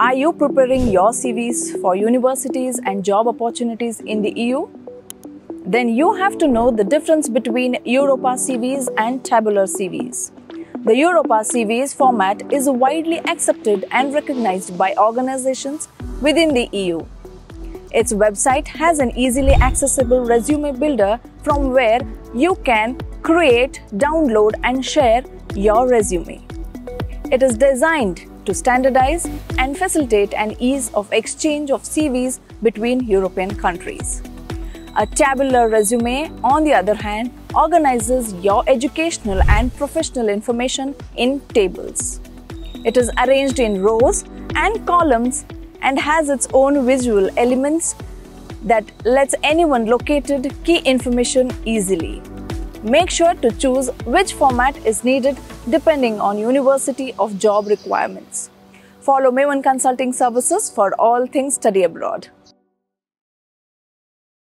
Are you preparing your CVs for universities and job opportunities in the EU? Then you have to know the difference between Europass CVs and tabular CVs. The Europass CVs format is widely accepted and recognized by organizations within the EU. Its website has an easily accessible resume builder from where you can create, download, and share your resume. It is designed to standardize and facilitate an ease of exchange of CVs between European countries. A tabular resume, on the other hand, organizes your educational and professional information in tables. It is arranged in rows and columns and has its own visual elements that lets anyone located key information easily. Make sure to choose which format is needed depending on university of job requirements. Follow Maven Consulting Services for all things study abroad.